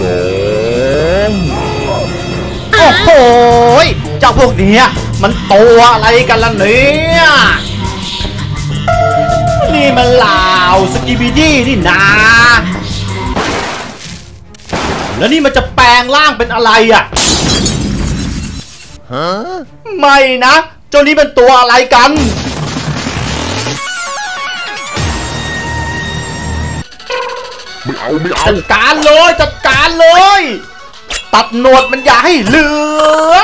นอนโอ้โหยเจ้าพวกเนี้ยมันตัวอะไรกันล่ะเนี่ยนี่มันลาวสกิบิดี้นี่นาแล้วนี่มันจะแปลงร่างเป็นอะไรอะฮะไม่นะ เจ้านี้เป็นตัวอะไรกัน ไม่เอาไม่เอาจัดการเลยจัดการเลย ตัดหนวดมันอย่าให้เหลือ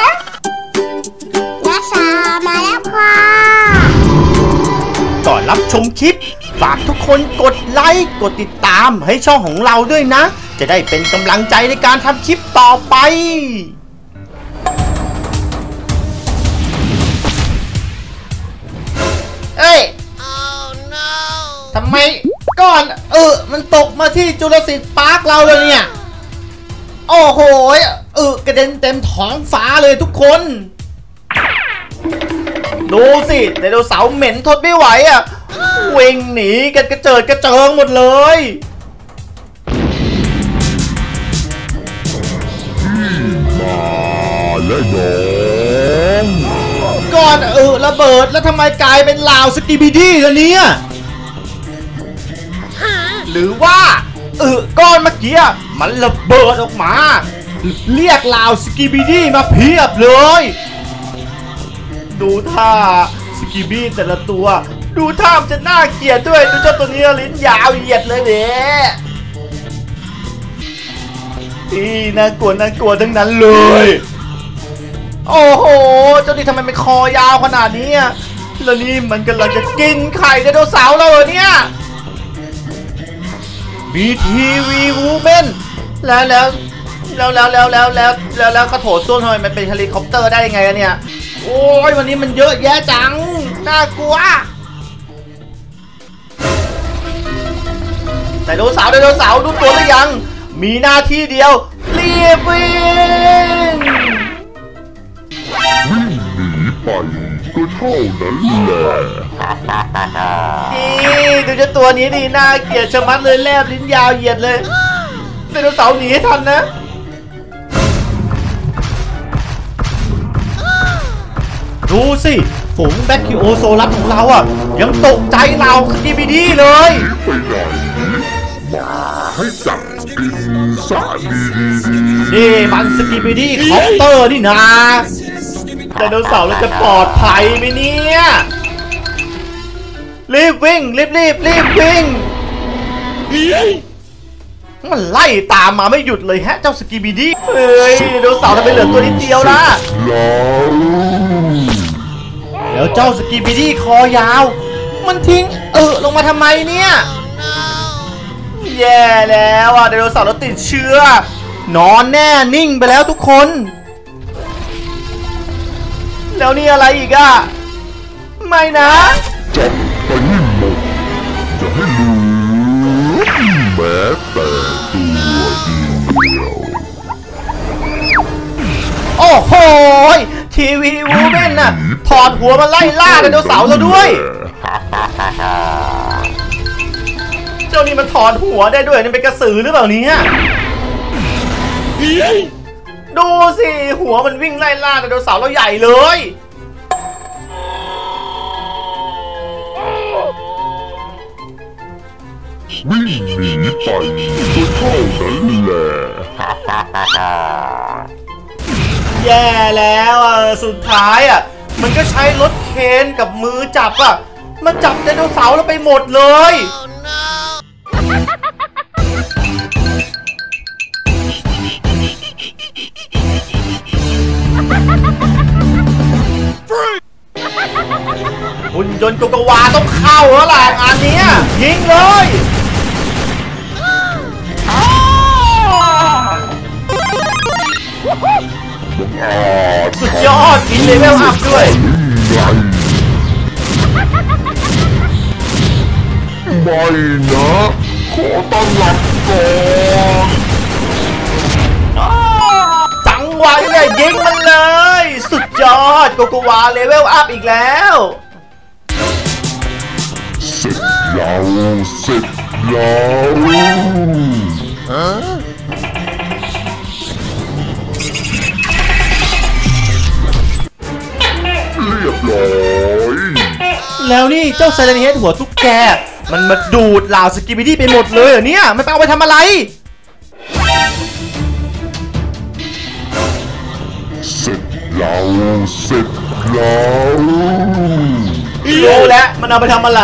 นักชามาแล้วค่ะก่อนรับชมคลิป ฝากทุกคนกดไลค์กดติดตามให้ช่องของเราด้วยนะ จะได้เป็นกำลังใจในการทำคลิปต่อไปเอ้ยทำไม ก้อนเออมันตกมาที่จุลศิษย์ปาร์คเราเลยเนี่ย โอ้โหเออกระเด็นเต็มท้องฟ้าเลยทุกคน ดูสิไดโนเสาร์เหม็นทนไม่ไหวอะวิ่งหนีกันกระเจิดกระเจิงหมดเลยมาแล้วน้องก่อนเออระเบิดแล้วทำไมกลายเป็นเหล่าสกิบิดี้ล่ะเนี่ย หรือว่าเออก้อนเมื่อกี้มันระเบิดออกมา เรียกเหล่าสกิบิดี้มาเพียบเลย ดูท่าสกิบิดี้แต่ละตัว ดูท่ามันจะน่าเกลียดด้วยดูเจ้าตัวนี้ลิ้นยาวเหยียดเลยเนี่ยอีน่ากลัวน่ากลัวทั้งนั้นเลย โอ้โห เจ้านี่ทำไมเป็นคอยาวขนาดนี้อะแล้วนี่มันกำลังจะกินไข่ไดโนเสาร์เราเหรอเนี่ย มี TV Woman แล้วแล้วแล้วแล้วแล้วแล้วแล้วแล้วแล้วกระโถส้วมทำไมมันเป็นเฮลิคอปเตอร์ได้ยังไงอะเนี่ย โอ้ยวันนี้มันเยอะแยะจัง น่ากลัวไดโนเสาร์ไดโนเสาร์ดูตัวหรือยัง มีหน้าที่เดียว รีบวิ่งวิ่งหนีไป ก็เท่านั้นแหละนี่ดูเจ้าตัวนี้ดีน่าเกลียดชะมัดเลยแลบลิ้นยาวเหยียดเลยไดโนเสาร์หนีให้ทันนะดูสิฝูงแบรคิโอซอรัสของเราอะ ยังตกใจเหล่าสกีบีดี้เลยไปไหนมาให้จับกินซะดีดีดีนี่มันสกีบีดี้คอปเตอร์นี่นะ ไดโนเสาร์เราจะปลอดภัยไหมเนี่ยรีบวิ่งรีบรีบรีบวิ่งมันไล่ตามมาไม่หยุดเลยฮะเจ้าสกีบีดีเฮ้ยไดโนเสาร์ทำไมเหลือตัวนิดเดียวล่ะแล้วแล้วเจ้าสกีบีดีคอยาว มันทิ้งเออลงมาทำไมเนี่ยแย่แล้วอะไดโนเสาร์เราติดเชื้อ นอนแน่นิ่งไปแล้วทุกคน แล้วนี่อะไรอีกอะไม่นะจับไปให้หมดจะให้เหลือแม้แต่ตัวเดียวโอ้โหทีวีวูแมนน่ะถอดหัวมาไล่ล่าไดโนเสาร์เราด้วย เจ้านี่มันถอดหัวได้ด้วยนี่เป็นกระสือหรือเปล่าเนี่ย ดูสิหัวมันวิ่งไล่ล่าไดโนเสาร์เราใหญ่เลย วิ่งหนีไปก็เท่านั้นแหละแย่แล้วอะสุดท้ายอะ มันก็ใช้รถเคนกับมือจับอะมาจับไดโนเสาร์เราไปหมดเลยหุ่น ยนต์โกโกวาต้องเข้าแล้วล่ะงานนี้ยิงเลยสุดยอดกินเลเวลอัพด้วยไม่นะขอตั้งหลักก่อนจังหวะเนี่ยยิงมันเลย สุดยอดโกโกวา level up อีกแล้ว เราเสร็จแล้วฮะเรียบร้อยแล้วนี่เจ้า Siren Head หัวทุกแก มันมาดูดเหล่าสกิบิดี้ไปหมดเลยเหรอเนี่ย มันไปเอาไปทำอะไร เสร็จแล้วเสร็จแล้วรู้แล้วมันเอาไปทำอะไร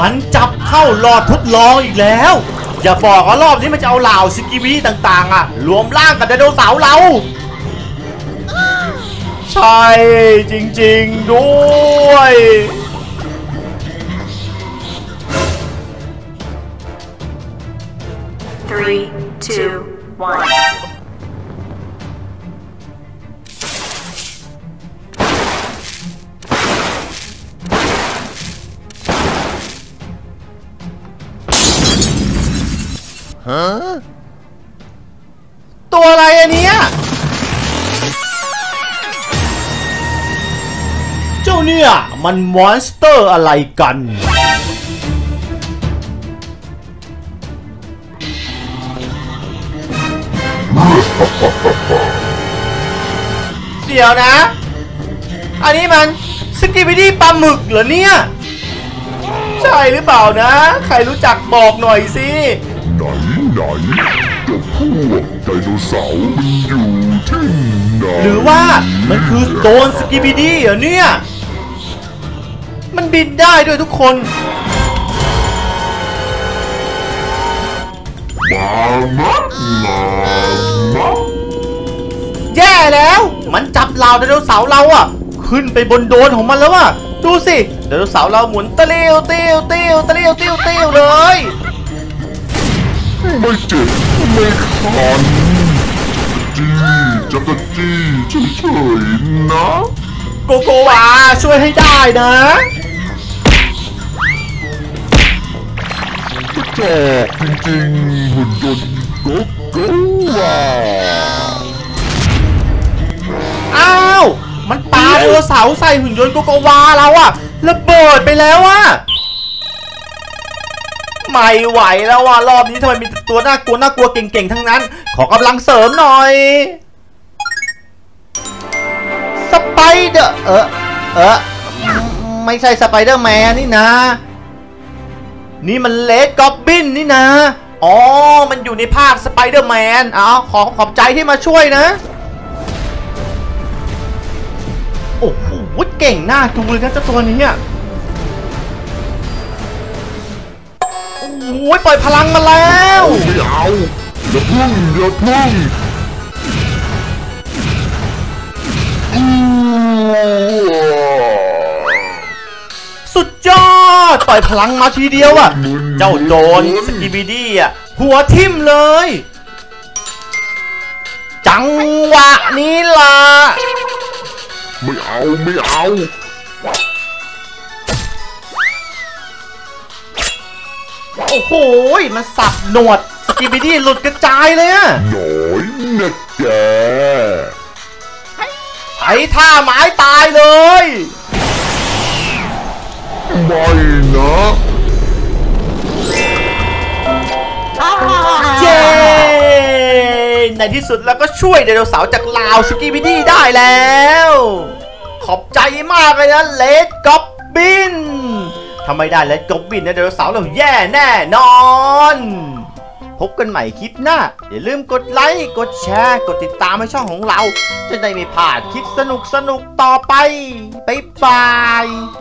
มันจับเข้าหลอดทดลองอีกแล้ว อย่าบอกว่ารอบนี้มันจะเอาเหล่าสกิบิดี้ต่างๆอะ รวมร่างกับไดโนเสาร์เรา ใช่จริงๆด้วย Three, two, one. ตัวอะไรอันเนี้ยเจ้าเนี่ยมันมอนสเตอร์อะไรกัน เดี๋ยวนะ อันนี้มันสกิบิดี้ปลาหมึกเหรอเนี่ย ใช่หรือเปล่านะ ใครรู้จักบอกหน่อยสิ ไหนไหนเจ้าพวกไดโนเสาร์มันอยู่ที่ไหนหรือว่ามันคือโดนสกิบิดี้เหรอเนี่ย มันบินได้ด้วยทุกคนมามามามาแย่แล้ว มันจับเหล่าไดโนเสาร์เราอะขึ้นไปบนโดนของมันแล้วอะดูสิไดโนเสาร์เราหมุนตะเลียวเตียวเตียวตะเลียวเตียวเตียวเลย ไม่เจ็บไม่คันจี้จักรจี้เฉยๆนะโกโกวาช่วยให้ได้นะจอกจริงๆหุ่นยนต์ก็ก็ว่าอ้าว มันปาไดโนเสาร์ใส่หุ่นยนต์โกโกวาเราอะระเบิดไปแล้วอะ ไม่ไหวแล้วว่ะรอบนี้ทำไมมีแต่ตัวน่ากลัวน่ากลัวเก่งๆทั้งนั้น ขอกำลังเสริมหน่อยสไปเดอร์เออเออไม่ใช่สไปเดอร์แมนนี่นะ นี่มัน Red Goblin นี่นะอ๋อ มันอยู่ในภาคสไปเดอร์แมนเอาขอขอบใจที่มาช่วยนะ โอ้โห เก่งหน้าดูเลยนะเจ้าตัวนี้อะ โอ้ยปล่อยพลังมาแล้วไม่เอาอย่าพึ่งอย่าพึ่งอู้สุดยอดปล่อยพลังมาทีเดียวอะ เจ้าโดนสกิบิดี้อะ หัวทิ่มเลย จังหวะนี้ล่ะ ไม่เอา ไม่เอา โอ้โหมันสับหนวดสกิบิดี้หลุดกระจายเลยอะหน่อยนะแกไอ้ท่าไม้ตายเลยไม่นะเย้ในที่สุดเราก็ช่วยไดโนเสาร์จากลาวสกีบิดี้ได้แล้ว ขอบใจมากเลยนะเลดกอบบิน ทำไม่ได้เลดกบบินนะไดโนเสาร์เราแย่แน่นอน พบกันใหม่คลิปหน้า อย่าลืมกดไลค์ กดแชร์ กดติดตามให้ช่องของเรา จะได้ไม่พลาดคลิปสนุกสนุกต่อไป บ๊ายบาย